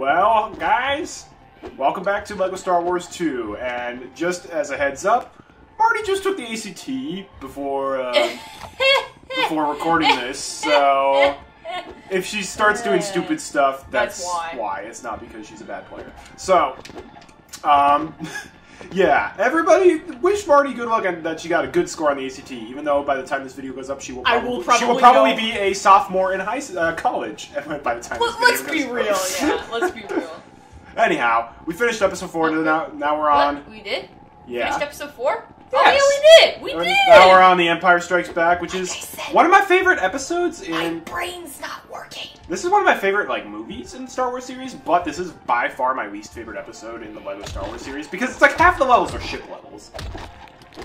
Well, guys, welcome back to LEGO Star Wars 2. And just as a heads up, Marty just took the ACT before uh, before recording this, so if she starts doing stupid stuff, that's, That's why. It's not because she's a bad player. So, um, yeah, everybody wish Marty good luck and that she got a good score on the ACT. Even though by the time this video goes up, she will I probably, will she will probably probably know. be a sophomore in high uh, college by the time. This let's be real, up. yeah. Let's be real. Anyhow, we finished episode four. and Now, now we're on. What? We did? Yeah. Finished episode four? Yes. Oh, yeah, we did! We And did! Now we're on the Empire Strikes Back, which is Like I said. one of my favorite episodes in. My brain's not working. This is one of my favorite like movies in the Star Wars series, but this is by far my least favorite episode in the Lego Star Wars series because it's like half the levels are ship levels.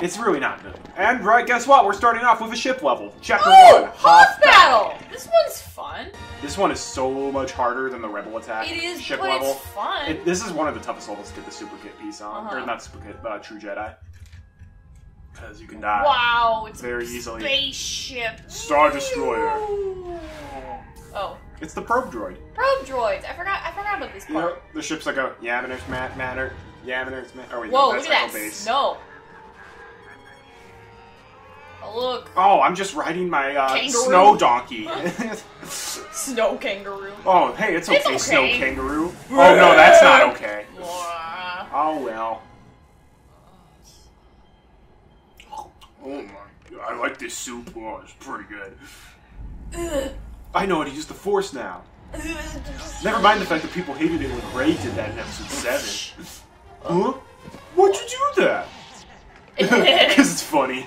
It's really not good. And right, guess what? We're starting off with a ship level, chapter Oh! one, Hoth battle! This one's fun. This one is so much harder than the Rebel attack It is, ship but level. it's fun. It, this is one of the toughest levels to get the super kit piece on, or Uh-huh. not super kit, uh, True Jedi, because you can die. wow, it's very a easily. spaceship. Star Destroyer. Oh, It's the probe droid. probe droids. I forgot. I forgot about this You know, the ship's like a Yaminer's mat matter. Yaminer's mat. Oh wait, Whoa, no, look at that Base. snow. Oh, look, Oh, I'm just riding my uh, snow donkey. snow kangaroo. oh, hey, it's okay, It's snow kangaroo. Oh no, that's not okay. Wah. Oh well. Oh my, I like this soup. Oh, it's pretty good. I know how to use the Force now. Never mind the fact that people hated it when Rey did that in episode 7. Huh? Why'd you do that? Because it's funny.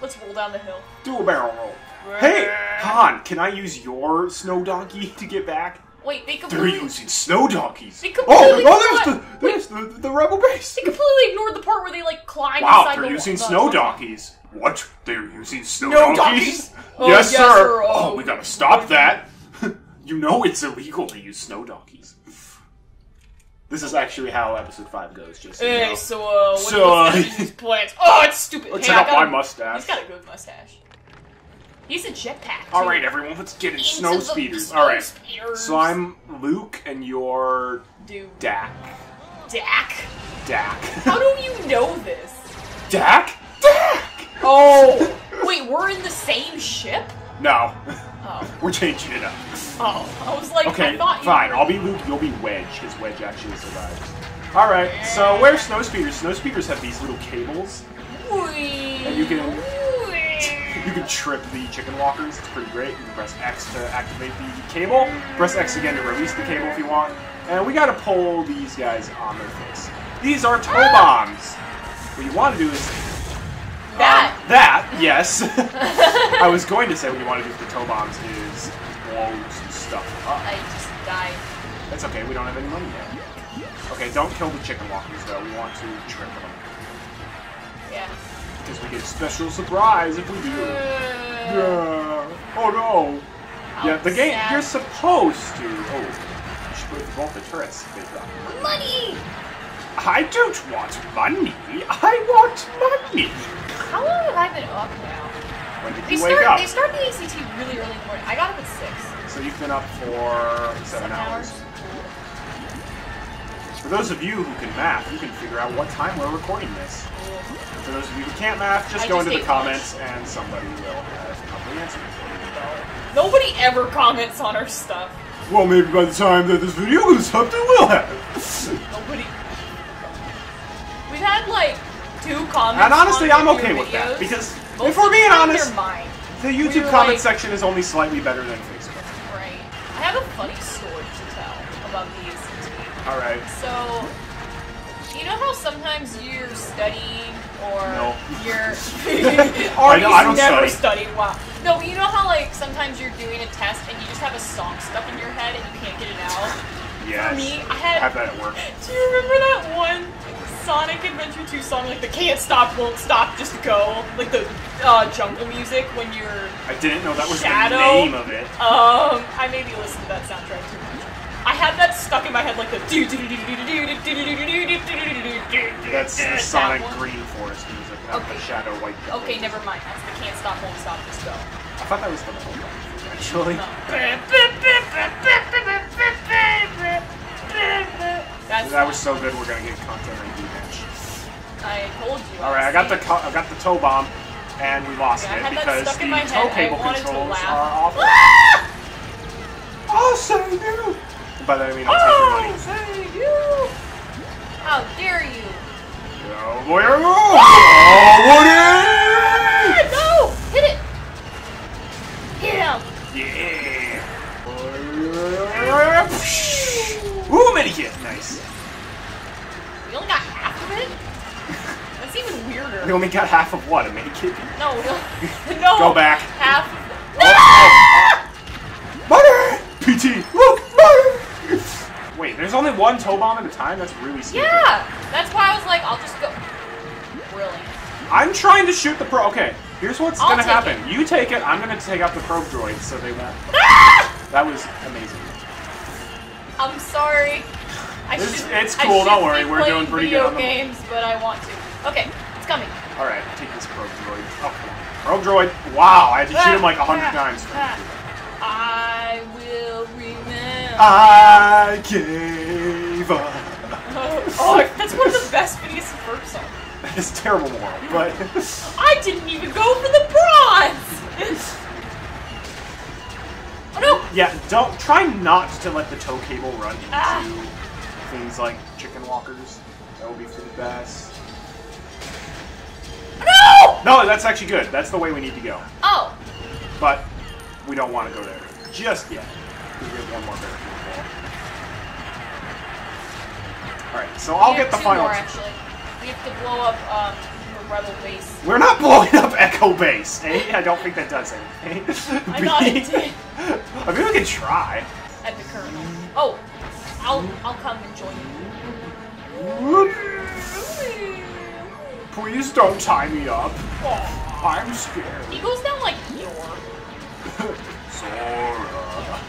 Let's roll down the hill. Do a barrel roll. Hey, Han, can I use your snow donkey to get back? Wait, they They're using snow donkeys. They Oh, completely oh, there's forgot- the, there's the, the rebel base. they completely ignored the part where they like climb Wow, inside they're the using the- snow donkeys. What? They're using snow donkeys? donkeys? Oh, yes, yes, sir. sir. Oh, Oh, we gotta stop that. you know it's illegal to use snow donkeys. This is actually how episode five goes. Just so you Hey, know. so uh, what So, uh, plants? Oh, it's stupid. Let's hey, check out my mustache. He's got a good mustache. He's a jetpack. All right, everyone, let's get in snow speeders. All right. speeders. So I'm Luke, and you're Dude, Dak. Dak. Dak. How do you know this? Dak? Dak! Oh, wait, we're in the same ship? No, Oh, we're changing it up. oh, I was like, Okay, I thought you fine. were- I'll be Luke. You'll be Wedge, because Wedge actually survives. All right. So where's snow speeders? Snow speeders have these little cables. And you can- You can trip the chicken walkers. It's pretty great. You can press X to activate the cable. Press X again to release the cable if you want. And we gotta pull these guys on their face. These are tow bombs. What you want to do is um, That. that yes. I was going to say what you want to do with the tow bombs is blow some stuff up. I just died. That's okay. We don't have any money yet. Okay, don't kill the chicken walkers though. We want to trip them Yeah. Because we get a special surprise if we do. Yeah. Oh no. Yeah, the game. You're supposed to. Oh, you should for both the turrets. They drop. Money! I don't want money. I want money. How long have I been up now? When did They you wake start, up? they start the ACT really early in the morning. I got up at 6. So you've been up for seven, hours. For those of you who can math, you can figure out what time we're recording this. For those of you who can't math, just I go just into the comments and somebody will have a couple answers. Nobody ever comments on our stuff. Well, maybe by the time that this video goes up, they will have. Nobody. We've had like two comments. And honestly, on I'm okay with that because, Most if we're being honest, the YouTube were comment like- section is only slightly better than Facebook. Right. I have a funny story to tell about the ACT. All right. So, you know how sometimes you're studying or No. you're I know- I don't never study. studied. Wow. No, but you know how like sometimes you're doing a test and you just have a song stuck in your head and you can't get it out. Yes. For me, I had. have that at work. Do you remember that one Sonic Adventure 2 song, like the Can't Stop, Won't Stop, Just Go, like the uh, jungle music when you're I didn't know that was Shadow. the name of it. um, I maybe listened to that soundtrack too much. I had that stuck in my head like the do do do do do do do do do do do do That's the Sonic. Green Forest music, the Okay. Shadow White. Okay, never mind. That's the Can't Stop, Won't Stop, Just Go. I thought that was the actually. No. That's That was so good. We're gonna get content on bench. I told you. All right, I got the co- I got the tow bomb, and we lost Yeah, I it because the toe head. Cable wanted to controls are awful. Ah! I'll save you. By that I mean I'll take your Oh, money. save you! How dare you? Oh boy! Oh, Woody! No! Hit it! Hit him! Yeah! Ooh, mini hit. Nice. We only got half of it? That's even weirder. We only got half of what? A mini kit? No, no. no. Go back. Half. Money! PT! Look! Wait, there's only one tow bomb at a time? That's really stupid. Yeah! That's why I was like, I'll just go. Really? I'm trying to shoot the pro. Okay, here's what's I'll gonna happen. You take it, I'm gonna take out the probe droids so they won't. Ah! That was amazing. I'm sorry. I It's- should, it's cool, don't worry, we're doing pretty video good on the- games, but I want to. Okay, it's coming. Alright, take this probe droid. Oh. Probe droid. Wow, I had to shoot ah, him like a hundred ah, times. Ah. I will remember. I gave up. oh, that's one of the best and Ferb songs. It's terrible moral, but I didn't even go for the bronze! oh no! yeah, don't try not to let the tow cable run into Ah. things like chicken walkers. That would be for the best. No! No, that's actually good. That's the way we need to go. Oh, But we don't want to go there just yet. We have one more barricade Alright, so I'll get the final. more actually. We have to blow up um, the rebel base. We're not blowing up Echo Base, eh? I don't think that does anything. I thought it did. I mean, we can try. At the colonel. Oh, I'll I'll come and join you. Please don't tie me up. I'm scared. He goes down like. Sora.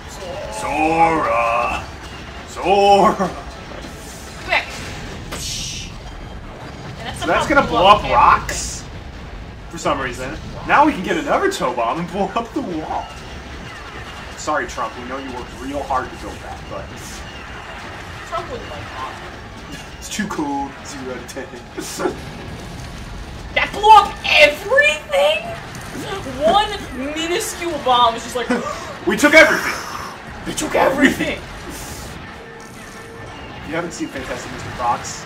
Sora. Sora. Quick. That's, So that's gonna blow up rocks for some reason. Now we can get another tow bomb and blow up the wall. Sorry, Trump. We know you worked real hard to build that, but Trump wouldn't like that. it's too cool. Zero to ten. That blew up everything? One minuscule bomb is just like, we took everything. We took everything. If you haven't seen Fantastic Mr. Fox,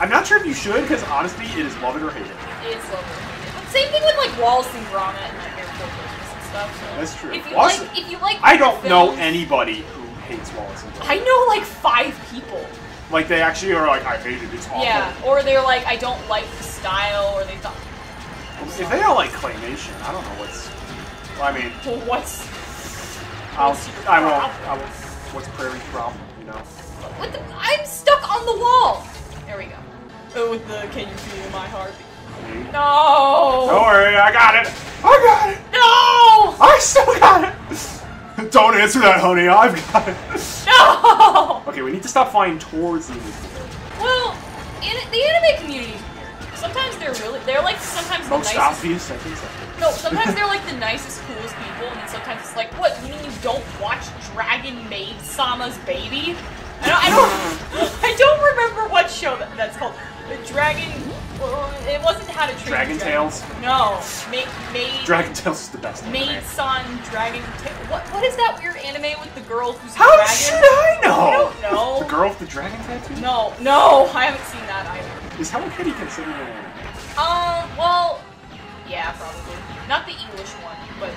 I'm not sure if you should, because honestly, it is love it or hate it. It's lovely. But same thing with like Wallace and Gromit and Nightmare Before Christmas and stuff. So That's true. If you Wallace- like, if you like, I don't know anybody who hates Wallace and Gromit. I know like five people. Like they actually are like, I hate it. It's awful. Yeah, or they're like, I don't like the style, or they thought, If they don't like claymation, I don't know what's. Well, I mean, well, what's I'll, What's your I won't. problem? I won't. What's Prairie's problem? You know. what the? I'm stuck on the wall. There we go. Oh, with the can you feel my heart? Mm-hmm. Don't No. worry, I got it. I got it. No. I still got it. Don't answer that, honey. I've got it. No. Okay, we need to stop flying towards the invisible. Well, in, the anime community. Sometimes they're really, they're like sometimes the Most nicest. obvious, I think so. No, sometimes they're like the nicest, coolest people, and then sometimes it's like, what? You mean you don't watch Dragon Maid Sama's Baby? I don't, I don't, I don't remember what show that, that's called. The Dragon. It wasn't How to Train Dragon Tales? No, Maid Maid Dragon Tales is the best. Maid. Son Dragon. Ta- what what is that weird anime with the girl who's How dragon? should I know? I don't know. The girl with the dragon tattoo? No, no, I haven't seen that either. Is Hello Kitty considered an anime? Um, well, yeah, probably. Not the English one, but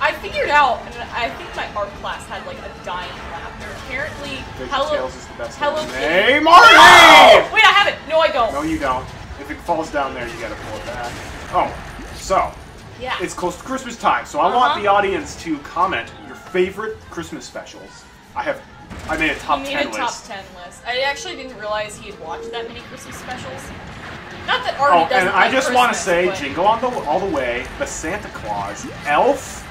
I figured out, and I think my art class had like a dying laughter. Apparently, Dragon Hello. Is the best Hello. Kitty- Hey, No! Marty! Wait, I have it. No, I don't. No, you don't. If it falls down there, you gotta pull it back. Oh, so yeah. it's close to Christmas time, so I want Uh-huh. the audience to comment your favorite Christmas specials. I have, I made a top he made ten a top ten list. I actually didn't realize he had watched that many Christmas specials. Not that Artie Oh, doesn't and I just want to say, but- Jingle on the all the way, the Santa Claus, Elf,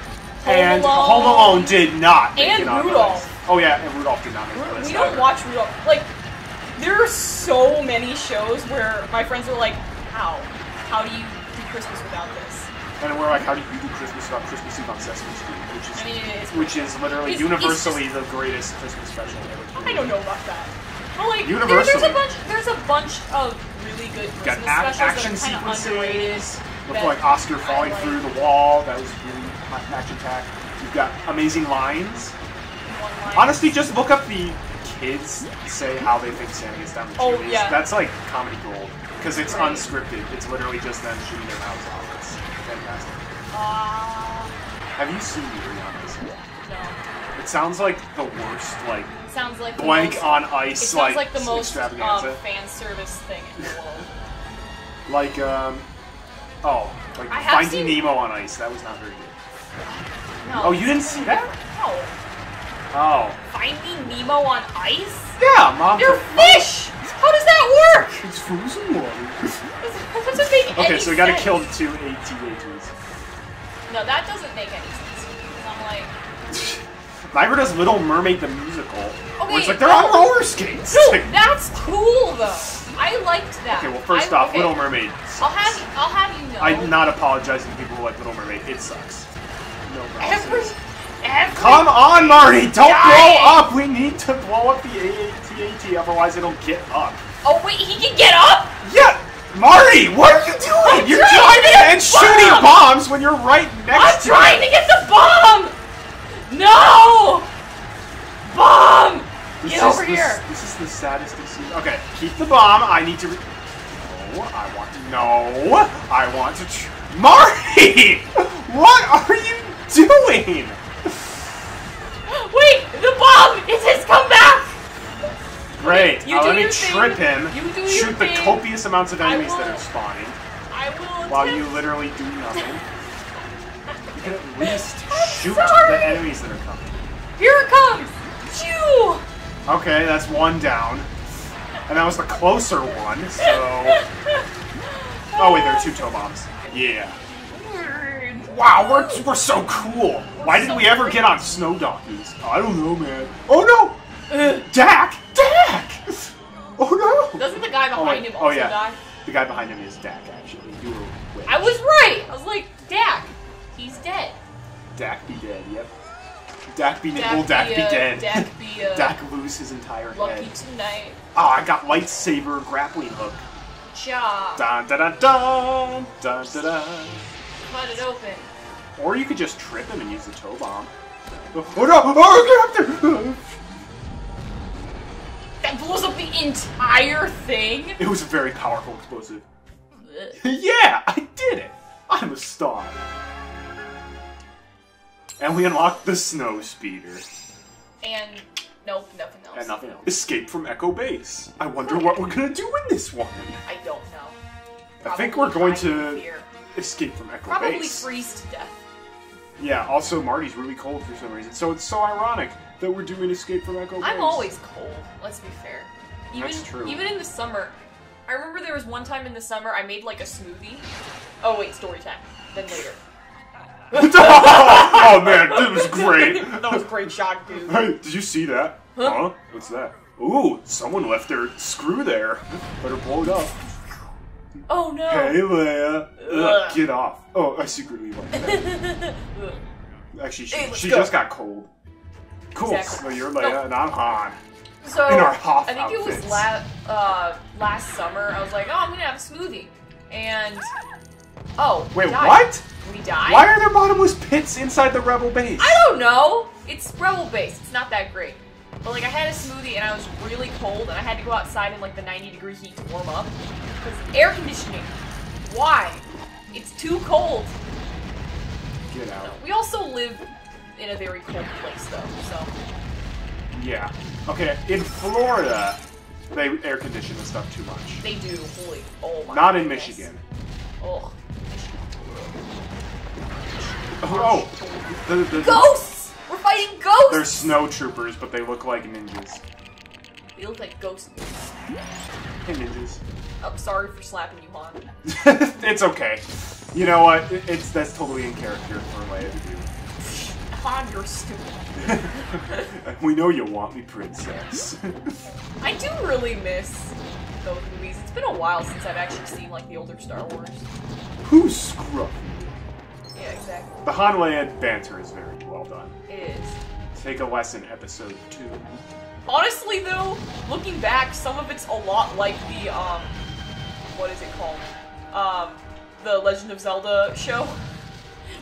Home and Alone. Home Alone did not make And it Rudolph. Oh yeah, and Rudolph did not make the We're- list. We don't either. watch Rudolph. Like, there are so many shows where my friends are like, "How? How do you do Christmas without this?" And we're like, how do you do Christmas without Christmas Eve on Sesame Street? Which is I mean, which is literally It's- it's universally the greatest Christmas special ever. I don't know about that. But like, there- there's a bunch. There's a bunch of really good got Christmas ac- specials action that are kind of underrated. sequences. Look like Oscar falling like. through the wall. That was really action attack. You've got amazing lines. Line. Honestly, just look up the kids say how they think Santa gets down the Oh, chimneys. yeah. That's like comedy gold because it's Right. unscripted. It's literally just them shooting their mouths off. It's fantastic. Ah, Have you seen Rihanna's? no. It sounds like the worst, like sounds like the blank most, on It ice, sounds like, like, the most um, fan service thing in the world. like um, oh, like Finding seen- Nemo on ice. That was not very good. No. Oh, you didn't see that? No. Oh, Finding Nemo on ice? yeah, mom. They're fish! How does that work? It's frozen water. That doesn't make okay, so we gotta sense. kill the two ATATs. No, that doesn't make any sense. I'm like, Neither does Little Mermaid the musical. Okay, where it's like they're on roller skates. no, that's cool though. I liked that. okay, well, first I- off, okay, Little Mermaid. I'll have you, I'll have you know. I'm not apologizing to people who like Little Mermaid. It sucks. Every, every. Come on, Marty! Don't Guy. blow up! We need to blow up the AATAT, otherwise it'll get up. Oh wait, he can get up. Yeah! Marty, what are you doing? I'm you're driving and bomb. shooting bombs when you're right next I'm to trying to get the bomb. No, bomb. This Get is over the- here. This is the saddest excuse. Okay, keep the bomb. I need to. Re- no, I want. to... No, I want to. Marty, what are you doing? Wait, the bomb! It has come back! Great. You Now do let me thing. trip him. You shoot the thing. copious amounts of enemies that are spawning I will while you literally do nothing. You can at least I'm shoot sorry. the enemies that are coming. Here it comes! Phew! Okay, that's one down. And that was the closer one, so. Oh, wait, there are two tow bombs. Yeah. Wow, we're, we're so cool. Why didn't we ever get on snow donkeys? I don't know, man. Oh no! Dak! Dak! Oh no! Doesn't the guy Oh, behind wait. him Oh yeah. die? The guy behind him is Dak, actually. You were way. I was right! I was like, Dak, he's dead. Dak be dead, yep. Dak be, dead. well, Dak be, be uh, dead. Dak be, uh, Dak lose his entire Lucky head. tonight. Oh, I got lightsaber grappling hook. Job. Dun dun dun dun dun dun dun. Cut it open. Or you could just trip him and use the tow bomb. Oh no! Oh, get up there! That blows up the entire thing? It was a very powerful explosive. Yeah, I did it! I'm a star. And we unlocked the snow speeder. And, nope, nothing else. And nothing else. Escape from Echo Base. I wonder what we're gonna do in this one. I don't know. I think we're going to fear. Escape from Echo Probably Base. freeze to death. Yeah, also Marty's really cold for some reason. So it's so ironic that we're doing Escape from Echo Base. I'm always cold. Let's be fair. Even That's true. even in the summer, I remember there was one time in the summer I made like a smoothie. Oh wait, story time. Then later. oh man, this was great. that was great shot, dude. Hey, did you see that? Huh? Huh? What's that? Ooh, someone left their screw there. Better blow it up. Oh no. Hey, Leia. Ugh, Ugh. get off. Oh, I secretly like that. Actually, she, Hey, she just got cold. Cool. Exactly. So you're No. Leia and I'm Han. so In our Hoth I think it was outfits. la- uh, last summer. I was like, oh, I'm gonna have a smoothie, and oh, Wait, what? We died. Why are there bottomless pits inside the rebel base? I don't know. It's rebel base. It's not that great. But like I had a smoothie and I was really cold and I had to go outside in like the 90 degree heat to warm up. Because air conditioning. Why? It's too cold. Get out. We also live in a very cold place though, so Yeah. Okay, in Florida, they air condition the stuff too much. they do. Holy, oh my. Not in goodness. Michigan. Oh. Oh, the, the, fighting ghosts! They're snow troopers, but they look like ninjas. They look like ghosts. Hey, ninjas. I'm sorry for slapping you, Han. it's okay. You know what? It's that's totally in character for Leia to do. Han, you're stupid. we know you want me, princess. I do really miss those movies. It's been a while since I've actually seen like the older Star Wars. Who's scruffy? Yeah, exactly. The Han Leia banter is very well done. It is. Take a lesson, episode two. Honestly, though, looking back, some of it's a lot like the um, what is it called? Um, the Legend of Zelda show.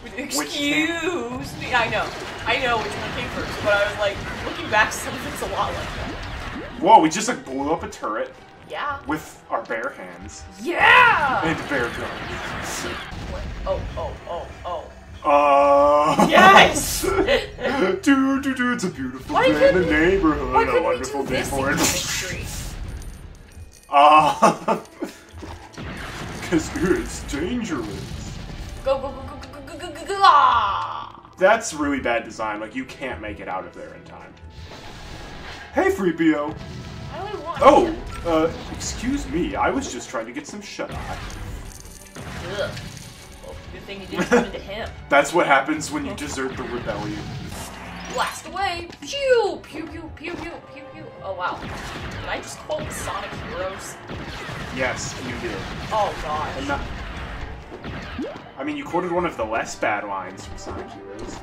Excuse me. I know. I know which one came first, but I was like, looking back, some of it's a lot like that. Whoa, we just like blew up a turret Yeah. with our bare hands Yeah. and bare guns. What? Oh, oh, oh, oh. Uh. Yes! Do do do. It's a beautiful Why day in the neighborhood. A wonderful day this for it. Uh. Because it's dangerous. Go, go, go, go, go, go, go, go, go, ah! That's really bad design. Like you can't make it out of there in time. Hey, Threepio. How do I want? Oh, uh, excuse me. I was just trying to get some shut eye. Ugh. Well, good thing you didn't turn into him. That's what happens when you desert the rebellion. Blast away! Pew! Pew, pew, pew, pew, pew, pew. Oh, wow. Did I just quote Sonic Heroes? Yes, you did. Oh, gosh. Not. I mean, you quoted one of the less bad lines from Sonic Heroes.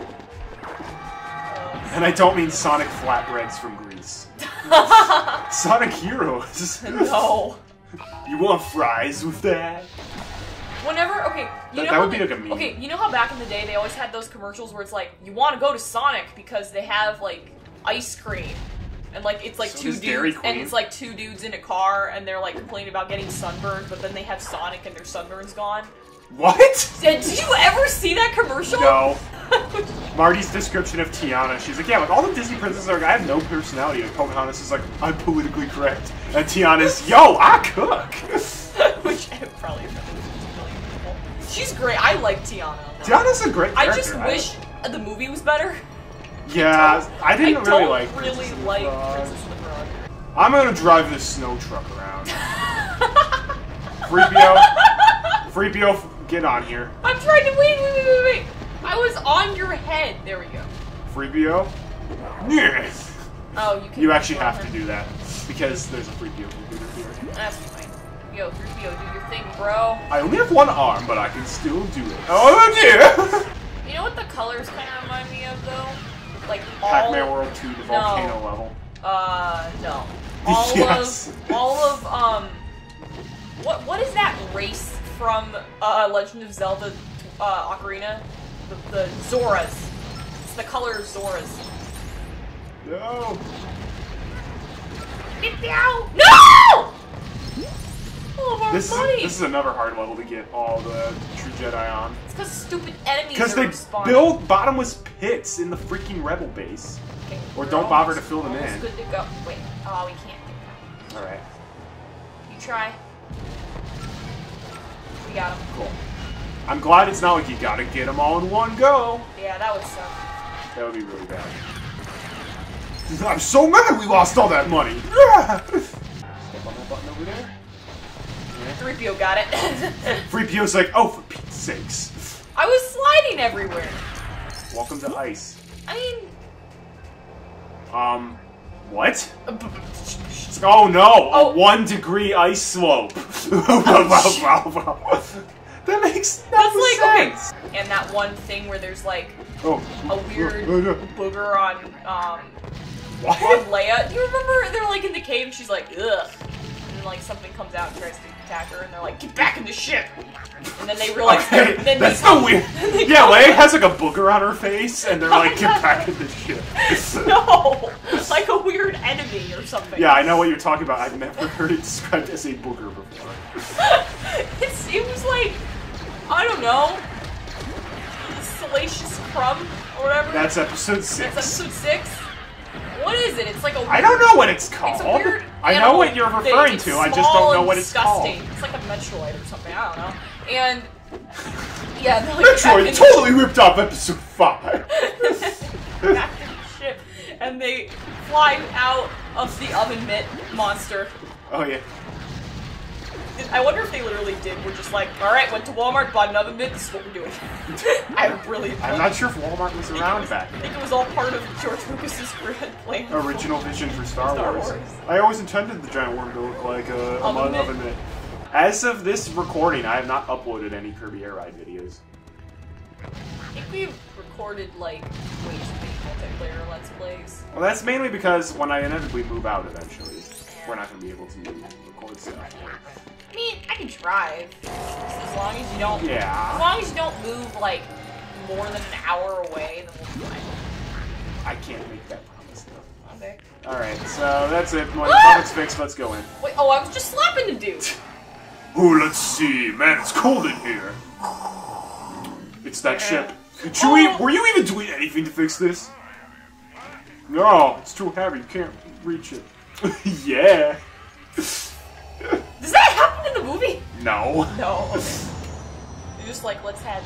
And I don't mean Sonic flatbreads from Greece. Sonic Heroes. no. You want fries with that? Whenever, okay, you That- know that how would be they- like a meme. Okay, you know how back in the day they always had those commercials where it's like, you want to go to Sonic because they have like ice cream, and like it's like So two does Dairy dudes, Queen. and it's like two dudes in a car, and they're like complaining about getting sunburned, but then they have Sonic and their sunburn's gone. What? Did, did you ever see that commercial? No. Marty's description of Tiana, she's like, yeah, like all the Disney princesses are like, I have no personality. And Pocahontas is like, I'm politically correct. And Tiana's, yo, I cook. Which probably She's great. I like Tiana. Tiana's a great character. I just wish the movie was better. Yeah, I didn't I really like really Princess like. Princess Frog. I'm gonna drive this snow truck around. Threepio, Threepio, get on here. I'm trying to wait, wait, wait, wait, wait. I was on your head. There we go. Threepio. Yeah. Oh, you can. You actually have to do that because there's a Threepio computer here. That's. Yo, 3PO, do your thing, bro. I only have one arm, but I can still do it. Oh dear! You know what the colors kind of remind me of, though? Like all. Pac-Man World 2, the volcano level. Uh, no. All Yes. of all of um, what what is that race from uh, Legend of Zelda uh, Ocarina? The, the Zoras. It's the color of Zoras. No. Meow. No! All of our This is, this is another hard level to get all the true Jedi on. It's because stupid enemies Because they spawning. build bottomless pits in the freaking rebel base. Okay, or don't bother to fill them in. Good to go. Wait. Oh, we can't do Alright. You try. We got him. cool. I'm glad it's not like you gotta get them all in one go. Yeah, that would suck. That would be really bad. I'm so mad we lost all that money. Step on that button over there. 3PO got it. Threepio's like, oh, for Pete's sakes. I was sliding everywhere. Welcome to ice. I mean, Um, what? Oh no, Oh. a one degree ice slope. that makes no that's like okay. sense. And that one thing where there's like Oh, a weird Oh, no. booger on um on What? Leia. Do you remember they're like in the cave and she's like, ugh. And then like something comes out and tries to attack her and they're like, get back in the ship. And then they realize Okay, then that's they so weird. Yeah, Leia has like a booger on her face, and they're like, get back in the ship. No, like a weird enemy or something. Yeah, I know what you're talking about. I've never heard it described as a booger before. it seems like, I don't know, Salacious Crumb or whatever. That's episode six. That's episode six. What is it? It's like a. Weird, I don't know what it's called. It's a weird. I know what you're referring to. I just don't know what it's disgusting. called. It's like a Metroid or something. I don't know. And yeah, they're like Metroid totally ripped off episode five. back the ship, and they fly out of the oven mitt monster. Oh yeah. I wonder if they literally did. We're just like, all right, went to Walmart, bought an oven mitt. This is what we're doing. I really. I'm not sure if Walmart was around back I think it was all part of George Lucas's grand plan. Original vision for Star, Star Wars. Wars. I always intended the giant worm to look like a, a Oven mud mitt? oven mitt. As of this recording, I have not uploaded any Kirby Air Ride videos. I think we've recorded like way too many multiplayer Let's Plays. Well, that's mainly because when I inevitably move out eventually, we're not going to be able to record stuff. I mean, I can drive. As long as you don't. Yeah. As long as you don't move like more than an hour away, then we'll be fine. I can't make that promise though. Okay. Alright, so that's it. When Ah! comics fixed, let's go in. Wait. Oh, I was just slapping the dude. Oh, let's see. Man, it's cold in here. It's that ship. Oh. were you even doing anything to fix this? No, it's too heavy. You can't reach it. yeah. Does that happen in the movie? No. No. They're just like, let's have.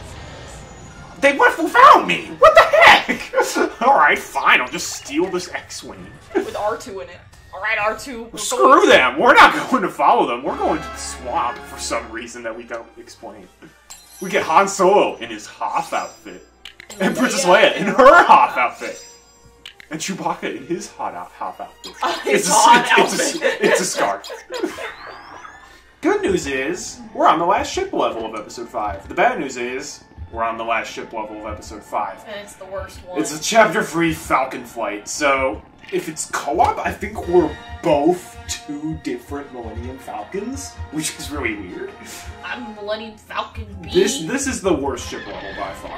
They went found me. What the heck? All right, fine. I'll just steal this X-wing. with R2 in it. Alright, R2. we're Screw them. We're not going to follow them. We're going to the swamp for some reason that we don't explain. We get Han Solo in his Hoth outfit, oh, and Princess Leia in her Hoth outfit, and Chewbacca in his hot out Hoth outfit. His it's, a, Hoth it's, a, outfit. it's a scarf. Good news is we're on the last ship level of Episode Five. The bad news is we're on the last ship level of Episode Five. And it's the worst one. It's a chapter three Falcon flight, so if it's co-op, I think we're both two different Millennium Falcons, which is really weird. I'm Millennium Falcon B. This this is the worst ship level by far.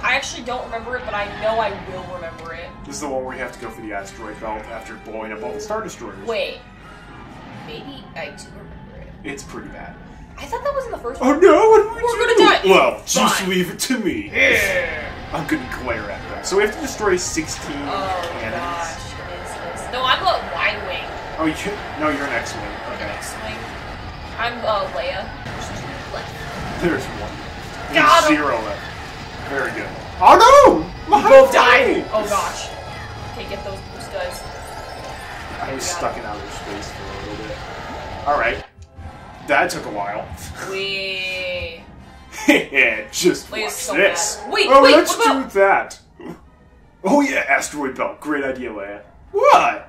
I actually don't remember it, but I know I will remember it. This is the one where you have to go for the asteroid belt after blowing up all the star destroyers. Wait. Maybe I do remember. It's pretty bad. I thought that was in the first Oh one. no! What We're gonna do? die. Well, just Fine. leave it to me. I'm gonna glare at them. So we have to destroy 16 Oh cannons. gosh, is this? No, I'm a Y wing. Oh, you no, you're an X-wing. Okay. X wing. I'm uh, Leia. There's left. There's one. Got There's him. zero left. Very good. Oh no! My Both died. Oh gosh. Okay, get those boost guys. I was stuck in outer space for a little bit. Alright. That took a while. We. yeah, just Wait, watch so this. bad. Wait, oh, wait, let's what about- do that. Oh yeah, asteroid belt. Great idea, Leia. What?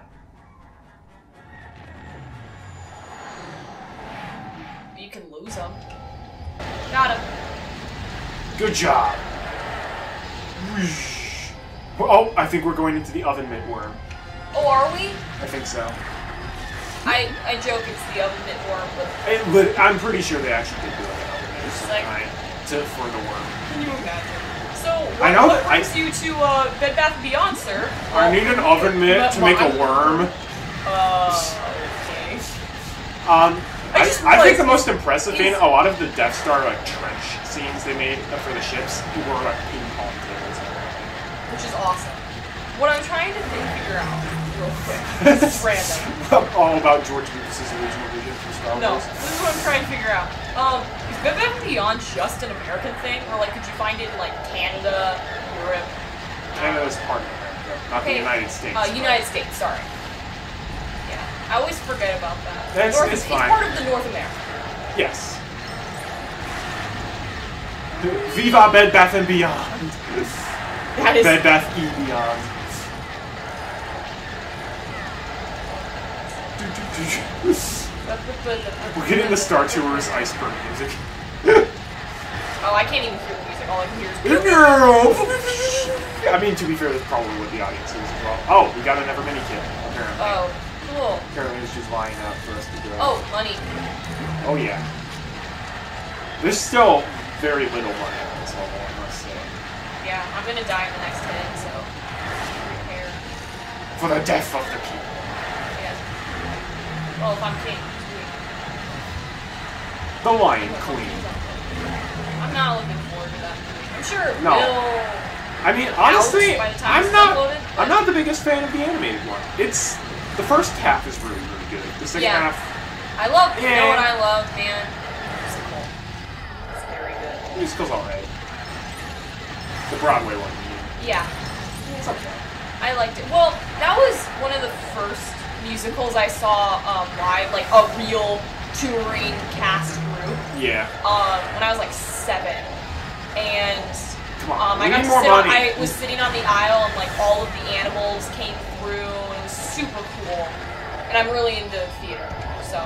You can lose them. Got him. Good job. Oh, I think we're going into the oven mitt worm. Oh, are we? I think so. I I joke it's the oven mitt worm, but It, lit- I'm pretty sure they actually did do like an oven mitt of some Like- kind to for the worm. can you imagine? So what, I know what that- I- brings you to uh, Bed Bath Beyond, sir? I need an oven mitt to make a worm. Uh, okay. Um, I I, I, think the most impressive thing, a lot of the Death Star like trench scenes they made for the ships were like ping pong tables. Which is awesome. What I'm trying to think, figure out real quick. This is random. All about George Lucas's original vision for Star Wars. No, this is what I'm trying to figure out. Um, is Bed Bath Beyond just an American thing, or like could you find it in like Canada, Europe? Canada's part of America, not Okay, the United States. Uh, United States. Sorry. Yeah, I always forget about that. That's- North, it's it's fine. part of the North America. Yes. Viva Bed Bath and Beyond. That is. Bed Bath E Beyond. We're getting the Star Tours iceberg music. Oh, I can't even hear the music. All I can hear is. I mean, to be fair, that's probably what the audience is as well. Oh, we got a Never Mini kit, apparently. Oh, cool. Apparently, it's just lying out for us to do. Oh, money. Oh, yeah. There's still very little money on this level, I must say. Yeah, I'm gonna die in the next hit, so prepare. For the death of the king. Yeah. Well, if I'm king. The Lion Queen. I'm not looking forward to that. I'm sure No. will. I mean, honestly, by the time I'm not. uploaded, I'm not the biggest fan of the animated one. It's the first half is really, really good. The second Yeah. half, I love. You know what eh. I love, man? Musical. It's very good. the musical's alright. The Broadway one. Yeah, It's okay. I liked it. Well, that was one of the first musicals I saw um, live, like a real touring cast group. Yeah. Um, when I was like seven, and Um, I got to sit on. I was sitting on the aisle and like all of the animals came through and it was super cool. And I'm really into theater, so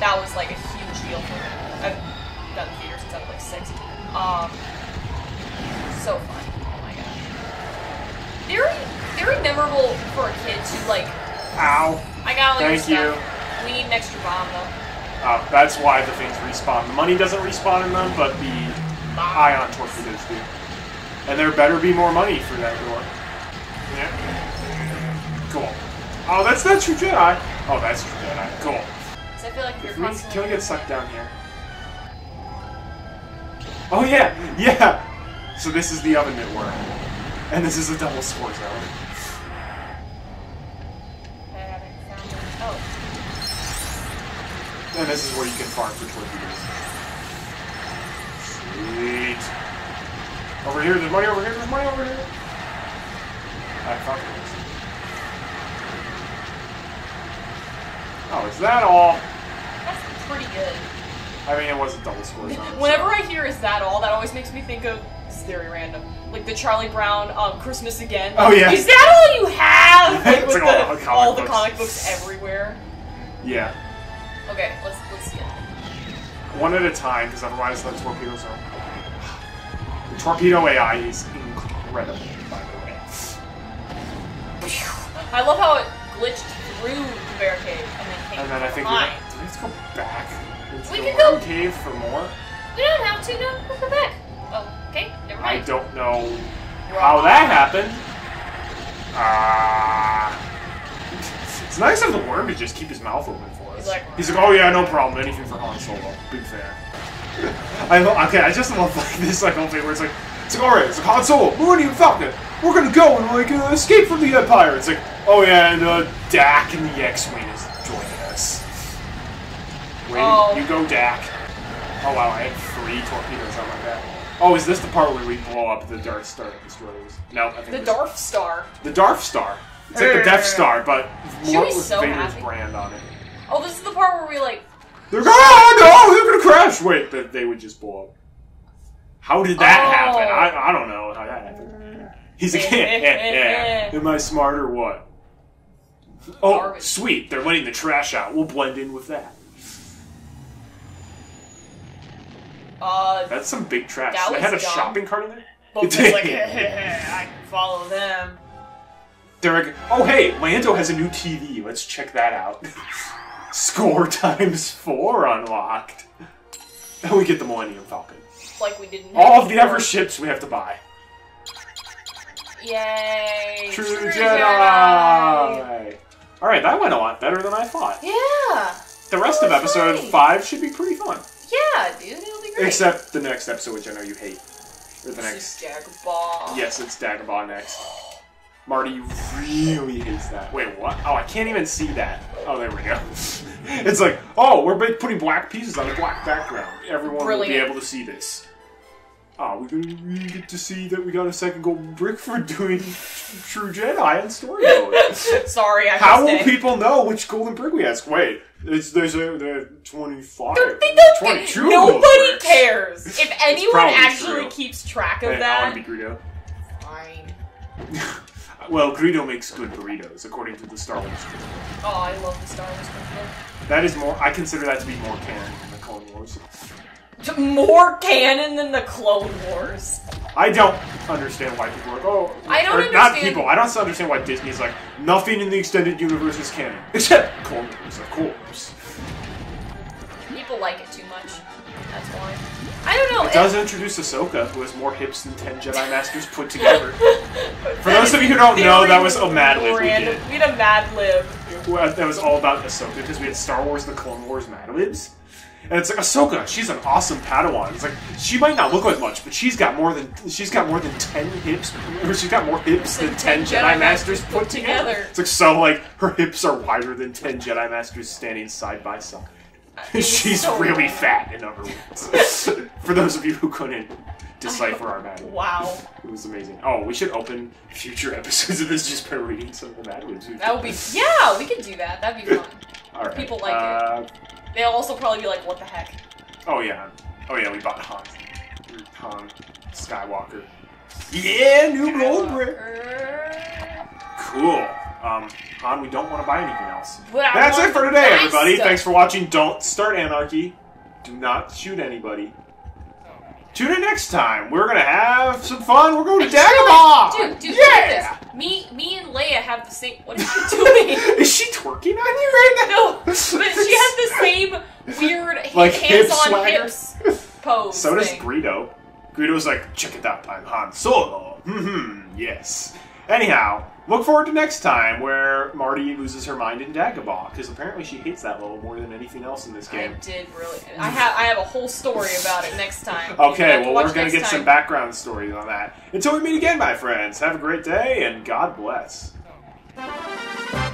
that was like a huge deal for me. I've done theater since I was like six. Um, so fun. Oh my gosh. very, very memorable for a kid to like. Ow. I got all your Thank you. We need an extra bomb though. Uh, that's why the things respawn. The money doesn't respawn in them, but the Bomb. ion torpedoes do. And there better be more money for that door. Yeah. Cool. Oh, that's not True Jedi. Oh, that's True Jedi. Cool. I feel like you're Can we, can we get sucked down here? Oh yeah, yeah. So this is the oven mitt worm, and this is a double score zone. This is where you can farm for torpedoes. Sweet. Over here, there's money over here, there's money over here. I found it. Oh, is that all? that's pretty good. I mean, it was a double score zone. Whenever so. I hear "is that all," that always makes me think of this is very random, like the Charlie Brown um, "Christmas Again." Oh, yeah. Is that all you have? Like, It's like the, all the comic all the comic books everywhere. Yeah. Okay, let's let's see it. One at a time, because otherwise the torpedoes are. The torpedo AI is incredible, by the way. I love how it glitched through the barricade and then came And then I think we behind. do we have to go back into We the can go- cave for more. We don't have to. No, we'll go back. Oh, okay. Never mind. I don't know how that happened. Ah. it's nice of the worm to just keep his mouth open. He's like- He's like, oh yeah, no problem. Anything for Han Solo. Big fan. I lo- okay, I just love like this like whole thing where it's like, it's like, all right, it's like Han Solo, Millennium Falcon. We're gonna go and like uh, escape from the Empire. It's like, oh yeah, and uh, Dak and the X-wing is joining us. Wait, Oh. you go, Dak. Oh wow, I had three torpedoes out like that. Oh, is this the part where we blow up the Darth Star destroyers? No, I think The Darth Star. the Darth Star. It's like the Death Star, but more with so Vader's happy. brand on it. Oh, this is the part where we like. They're like, oh no, they're gonna crash. Wait, that they would just blow up. How did that Oh. happen? I, I don't know how that happened. He's like, yeah, yeah, yeah. Am I smart or what? Oh, Garbage. sweet. They're letting the trash out. We'll blend in with that. Uh, That's some big trash. That they had a dumb. shopping cart in there. Was like, I can follow them. They're like, oh hey, Lando has a new TV. Let's check that out. Score times four unlocked. And we get the Millennium Falcon. Like we didn't. All of the ever ships we have to buy. Yay! True, Jedi. Jedi. All right, that went a lot better than I thought. Yeah, The rest of episode five should be pretty fun, yeah, dude, it'll be great. except the next episode, which I know you hate. Or the This next. Dagobah. Yes, it's Dagobah next. Marty really hates that. Wait, what? Oh, I can't even see that. Oh, there we go. it's like, oh, we're putting black pieces on a black background. Everyone will be able to see this. Oh, we get to see that we got a second gold brick for doing True Jedi and story mode. Sorry, I How will it. people know which golden brick we ask? Wait, it's, there's a the 25. Don't they don't 22 care. Nobody cares. If anyone actually true. keeps track of Hey, I that, want to be Greedo. fine. Well, Greedo makes good burritos, according to the Star Wars. canon. Oh, I love the Star Wars movie. That is more. I consider that to be more canon than the Clone Wars. More canon than the Clone Wars. I don't understand why people are like, oh, I don't or Not understand- people. I don't understand why Disney's like nothing in the extended universe is canon except Clone Wars, of course. People like it I don't know. It does introduce Ahsoka, who has more hips than ten Jedi Masters put together. For those of you who don't know, that was a Mad Lib we did. We had a Mad Lib. Well, uh, that was all about Ahsoka because we had Star Wars: The Clone Wars Mad Libs. And it's like Ahsoka, she's an awesome Padawan. It's like she might not look like much, but she's got more than she's got more than ten hips. Or she's got more hips than ten Jedi, Masters put together. It's like so like her hips are wider than ten Jedi Masters standing side by side. she's so really fat, in other words. For those of you who couldn't decipher our Mad. Wow. It was amazing. Oh, we should open future episodes of this just by reading some of the Mad Libs. That would be. Yeah, we could do that. That'd be fun. All right. people like it. uh, They'll also probably be like, "What the heck?" Oh yeah. Oh yeah, we bought Han. Han Skywalker. Yeah, new gold brick. Cool. Um, Han, we don't want to buy anything else. But That's it for today, everybody. stuff. Thanks for watching. Don't start anarchy. Do not shoot anybody. Tune in next time. We're gonna have some fun. We're going to Dagobah. Dude, dude, look at yeah. this. Me, me and Leia have the same. What is she doing? Is she twerking on you right now? no, but she has the same weird Like hip hands on swagger? hips pose. So does thing. Greedo. Greedo's like, check it out, I'm Han Solo. Hmm, yes. Anyhow, look forward to next time where Marty loses her mind in Dagobah, because apparently she hates that level more than anything else in this I game. did really. I have. I have a whole story about it next time. Okay, well, we're going to next get some background stories on that. Until we meet again, my friends, have a great day and God bless. Oh.